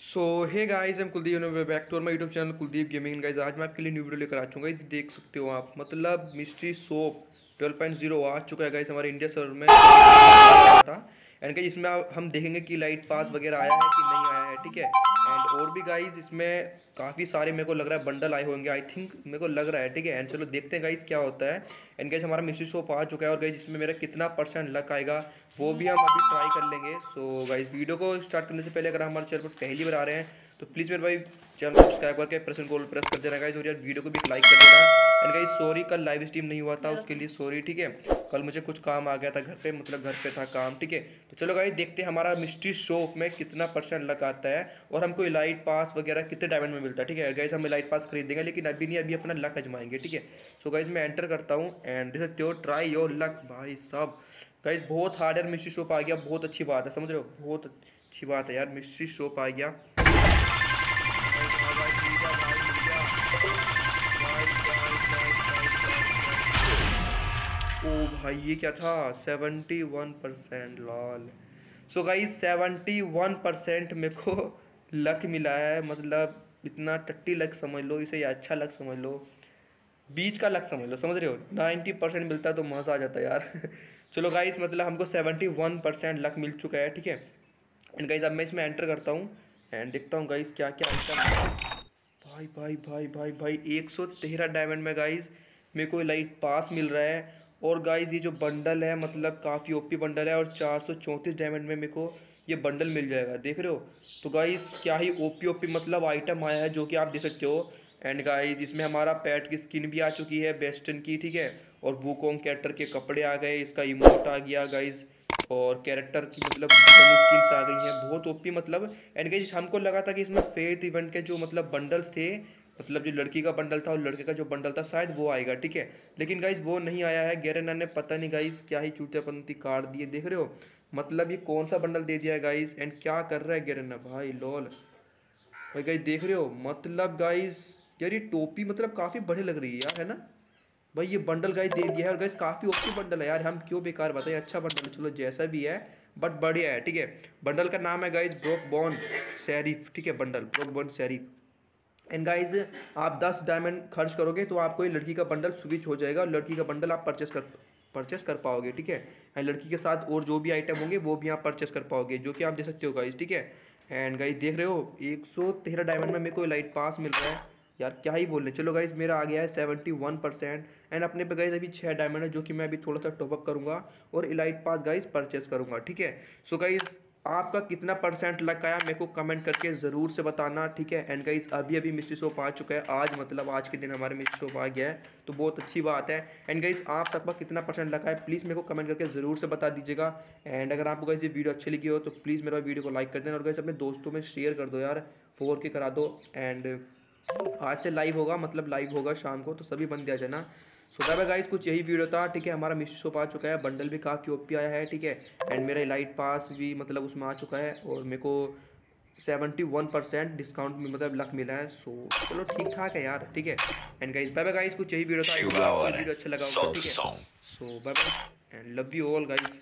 So hey guys am Kuldeep back to my YouTube channel Kuldeep gaming guys आज मैं आपके लिए new video लेकर आ चुका हूँ। देख सकते हो आप मतलब मिस्ट्री सोप 12.0 आ चुका है गाइज़ हमारे इंडिया सर्वर में। था एंड गाइज़ इसमें हम देखेंगे कि लाइट पास वगैरह आया है कि नहीं आया ठीक है? एंड और भी गाइज़ इसमें काफ़ी सारे मेरे को लग रहा है बंडल आए होंगे। आई थिंक मेरे को लग रहा है, ठीक है? एंड चलो देखते हैं गाइज़ क्या होता है। एंड गाइज़ हमारा मिस्ट्री शॉप आ चुका है और गाइज़ इसमें मेरा कितना परसेंट लक आएगा, वो भी हम अभी ट्राई कर लेंगे। सो गाइज़ वीडियो को स्टार्ट करने से पहले अगर हमारे चैनल पर पहली बार आ रहे हैं तो प्लीज़ मेरे भाई चैनल सब्सक्राइब करके प्रेस गोल प्रेस कर देना गाइस और यार वीडियो को भी लाइक कर देना। एंड गाइस सॉरी कल लाइव स्ट्रीम नहीं हुआ था उसके लिए सॉरी ठीक है? कल मुझे कुछ काम आ गया था घर पे मतलब घर पे था काम, ठीक है? तो चलो गाइस देखते हैं हमारा मिस्ट्री शॉप में कितना परसेंट लग आता है और हमको इलाइट पास वगैरह कितने डायमंड में मिलता है, ठीक है? गाइस हम इलाइट पास खरीदेंगे, लेकिन अभी नहीं, अभी अपना लक अजमाएँगे, ठीक है? सो गाइज़ मैं एंटर करता हूँ एंड हो ट्राई योर लक भाई सब गाइज़ बहुत हार्ड यार मिस्ट्री शॉप आ गया, बहुत अच्छी बात है, समझ रहे हो? बहुत अच्छी बात है यार मिस्ट्री शॉप आ गया। ओ भाई, ये क्या था? Seventy one percent lol so guys seventy one percent मेरे को लक मिला है। मतलब इतना टट्टी लक समझ लो, इसे अच्छा लक समझ लो। बीच का लक समझ लो, समझ रहे हो? नाइन्टी परसेंट मिलता तो मज़ा आ जाता यार। चलो गाइस मतलब हमको सेवेंटी वन परसेंट लक मिल चुका है, ठीक है? एंड गाइस अब मैं इसमें एंटर करता हूँ। एंड देखता हूँ गाइज़ क्या क्या आइटम भाई भाई भाई भाई भाई, एक सौ तेरह डायमंड में गाइज़ मेरे को लाइट पास मिल रहा है। और गाइज़ ये जो बंडल है मतलब काफ़ी ओपी बंडल है, और चार सौ चौंतीस डायमंड में मेरे को ये बंडल मिल जाएगा। देख रहे हो? तो गाइज़ क्या ही ओपी ओपी मतलब आइटम आया है, जो कि आप देख सकते हो। एंड गाइज़ इसमें हमारा पैट की स्किन भी आ चुकी है बेस्टन की, ठीक है? और वूकोंग कैटर के कपड़े आ गए, इसका इमोट आ गया गाइस और कैरेक्टर की मतलब स्किन्स आ गई हैं। बहुत ओपी मतलब एंड गाइस हमको लगा था कि इसमें फेथ इवेंट के जो मतलब बंडल्स थे मतलब जो लड़की का बंडल था और लड़के का जो बंडल था, शायद वो आएगा, ठीक है? लेकिन गाइज़ वो नहीं आया है। गैरना ने पता नहीं गाइज़ क्या ही चूतियापंथी काट दिए, देख रहे हो? मतलब ये कौन सा बंडल दे दिया है गाइज़ एंड क्या कर रहा है गैरना भाई लॉल भाई गाइज़ देख रहे हो? मतलब गाइज़ यार ये टोपी मतलब काफ़ी बड़े लग रही है यार, है ना? भाई, ये बंडल गाइज़ दे दिया है। और गाइज़ काफ़ी ओपी बंडल है यार। हम क्यों बेकार बताए? अच्छा बंडल चलो, जैसा भी है बट बढ़िया है, ठीक है? बंडल का नाम है गाइज़ ब्रोक बॉन शेरिफ ठीक है? Bundle broke bone sheriff and guys आप दस डायमंड खर्च करोगे तो आपको ये लड़की का बंडल स्विच हो जाएगा। और लड़की का बंडल आप परचेस कर परचेस कर पाओगे, ठीक है? एंड लड़की के साथ और जो भी आइटम होंगे, वो भी आप परचेस कर पाओगे, जो कि आप दे सकते हो गाइज़ ठीक है? एंड गाइज़ देख रहे हो, एक सौ तेरह डायमंड में मेरे को लाइट पास मिल रहा है। यार क्या ही बोल रहे चलो गाइज़ मेरा आ गया है सेवेंटी वन परसेंट एंड अपने पे गाइज़ अभी छः डायमंड है, जो कि मैं अभी थोड़ा सा टॉपअप करूँगा और इलाइट पास गाइज़ परचेस करूँगा, ठीक है? सो गाइज़ आपका कितना परसेंट लग आया, मेरे को कमेंट करके ज़रूर से बताना, ठीक है? एंड गाइज़ अभी अभी मिस्ट्री शॉप आ चुका है, आज मतलब आज के दिन हमारे मिस्ट्री शॉप आ गया है तो बहुत अच्छी बात है। एंड गाइज़ आप सबका कितना परसेंट लगा है प्लीज़ मेरे को कमेंट करके ज़रूर से बता दीजिएगा। एंड अगर आपको गाइज़ ये वीडियो अच्छी लगी हो तो प्लीज़ मेरा वीडियो को लाइक कर देना और गाइज़ अपने दोस्तों में शेयर कर दो यार फोर के करा दो। एंड आज से लाइव होगा मतलब लाइव होगा शाम को तो सभी बंदे आ जाना। सो बाय गाइस कुछ यही वीडियो था ठीक है? हमारा मिस्टर शॉप आ चुका है बंडल भी काफ़ी ओपी आया है ठीक है? एंड मेरा लाइट पास भी मतलब उसमें आ चुका है और मेरे को सेवेंटी वन परसेंट डिस्काउंट में मतलब लक मिला है। सो चलो ठीक ठाक है यार ठीक है? And guys bye bye guys कुछ यही वीडियो था वीडियो अच्छा लगा होगा ठीक है? So bye bye and love you all guys